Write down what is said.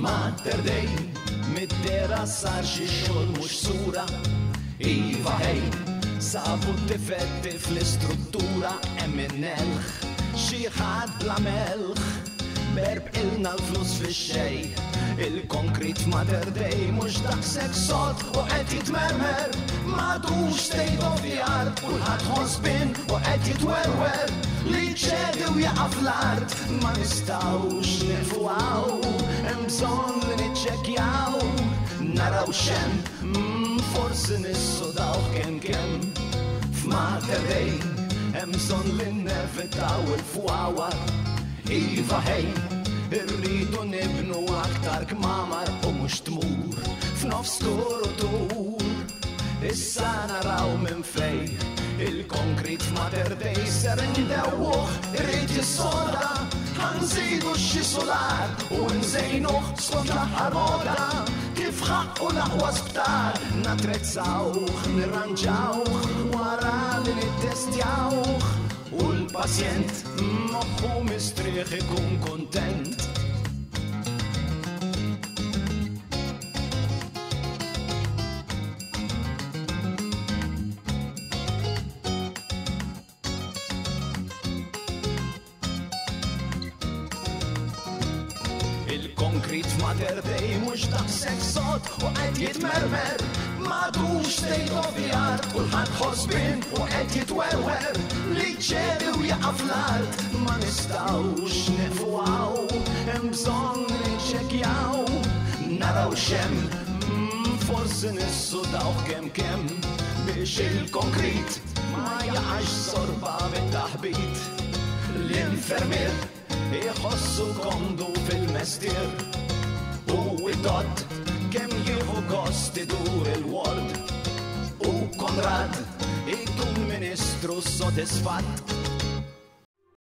Ma terdej, mid-dera sar xi xogħol mhux sura, iva hej, sabu difetti fl-istruttura hemm innelħ, xi ħadd bla melħ, berb ilna l-flus fix-xej, il-konkrit ma terdej mhux daqshekk sod u qed jitmermer, m'għadux state of the art, kulħadd ħosbin u qed jitwerwer. Li ċedu jaqaf l-art ma nistawx nifuaw Mżon li nċekjaw Naraw xem mm, Forsi nissodaw kem kem F'ma tebej Mżon li nevitaw il-fuawa Iva hej Irridu nibnu aktar kmamar u mux tmur F'nofs tur u tur Issa naraw minn fej Il-konkrit mater dej ser uħ, Irrid jissoda Għanżidu xi solar un zejnu skont ħaroda, kif moda Kif ħaqqu l natrezza uħ, nirranġa uħ, Wara li nittestja U l-pazjent moħu mistriħi ikun kontent konkret ma derdej mux daqsek seksot u għed jitmermer ma dux tej ovjar u l-ħad hosbin u għed jitwerwer li ċeri u jaqaflat ma nistawx nefuaw mbżon li ċekjaw naraw xem mm, forse nissu daw kem kem biex il konkret ma jaqax sorba mit l-infermir iħossu kondu fil-mestir u id-dot kem jivu kosti dur il-word u Konrad ikun ministru sodisfatt